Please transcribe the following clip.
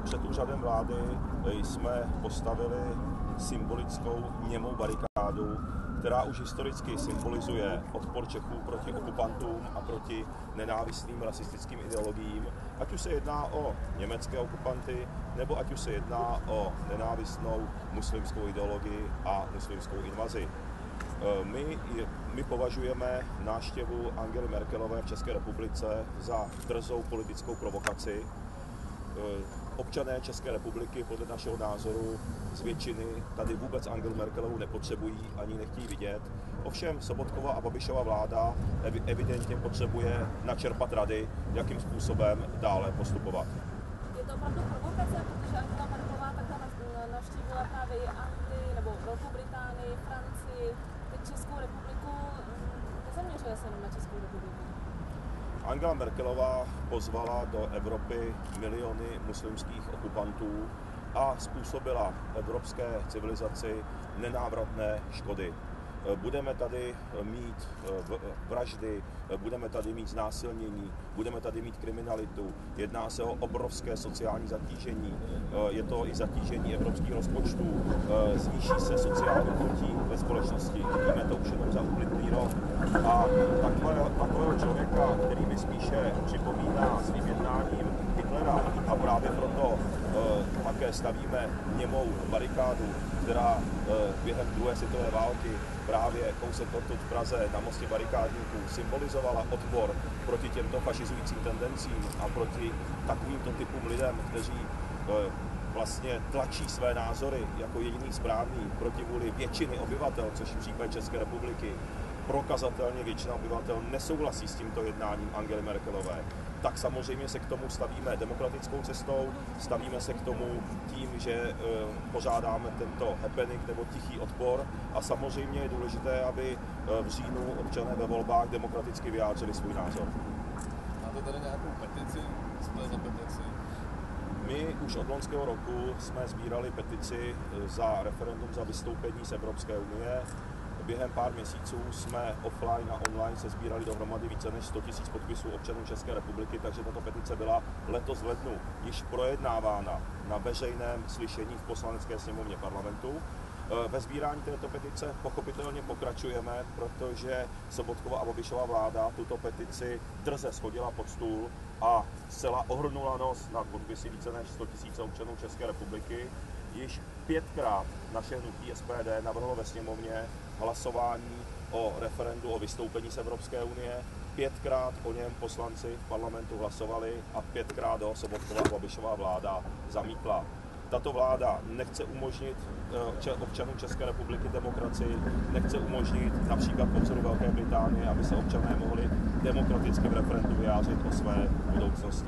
před úřadem vlády jsme postavili symbolickou němou barikádu, která už historicky symbolizuje odpor Čechů proti okupantům a proti nenávistným rasistickým ideologiím, ať už se jedná o německé okupanty, nebo ať už se jedná o nenávistnou muslimskou ideologii a muslimskou invazi. Eh, my, my považujeme návštěvu Angely Merkelové v České republice za drzou politickou provokaci. Občané České republiky podle našeho názoru z většiny tady vůbec Angelu Merkelovu nepotřebují ani nechtějí vidět. Ovšem Sobotkova a Babišova vláda evidentně potřebuje načerpat rady, jakým způsobem dále postupovat. Je to opravdu provokace, protože Angela Merkelová takhle navštívila právě Anglii nebo Velkou Británii, Francii, Českou republiku, nezaměřuje se na Českou republiku. Angela Merkelová pozvala do Evropy miliony muslimských okupantů a způsobila evropské civilizaci nenávratné škody. Eh, budeme tady eh, mít eh, vraždy, budeme tady mít znásilnění, budeme tady mít kriminalitu. Jedná se o obrovské sociální zatížení. Je to i zatížení evropských rozpočtů. Zvýší se sociální pnutí ve společnosti. Vidíme to už jenom za uplynulý rok. A který spíše připomíná svým jednáním Hitlera. A právě proto také stavíme němou barikádu, která během druhé světové války právě kousek odtud v Praze na mostě barikádníků symbolizovala odpor proti těmto fašizujícím tendencím a proti takovýmto typům lidem, kteří eh, vlastně tlačí své názory jako jediný správný proti vůli většiny obyvatel, což v případě České republiky prokazatelně většina obyvatel nesouhlasí s tímto jednáním Angely Merkelové, tak samozřejmě se k tomu stavíme demokratickou cestou, stavíme se k tomu tím, že e, pořádáme tento happening nebo tichý odpor a samozřejmě je důležité, aby e, v říjnu občané ve volbách demokraticky vyjádřili svůj názor. Máte tady nějakou petici? Co to je za petici? My už od loňského roku jsme sbírali petici e, za referendum za vystoupení z Evropské unie během pár měsíců jsme offline a online se sbírali dohromady více než 100 000 podpisů občanů České republiky, takže tato petice byla letos v lednu již projednávána na veřejném slyšení v poslanecké sněmovně parlamentu. E, ve sbírání této petice pochopitelně pokračujeme, protože Sobotkova a Babišová vláda tuto petici drze schodila pod stůl a zcela ohrnula nos na podpisy více než 100 000 občanů České republiky. Již pětkrát naše hnutí SPD navrhlo ve sněmovně hlasování o referendu o vystoupení z Evropské unie. Pětkrát o něm poslanci v parlamentu hlasovali a pětkrát ho Sobotkova Babišová vláda zamítla. Tato vláda nechce umožnit eh, občanům České republiky demokracii, nechce umožnit například po vzoru Velké Británie, aby se občané mohli demokraticky v referendu vyjádřit o své budoucnosti.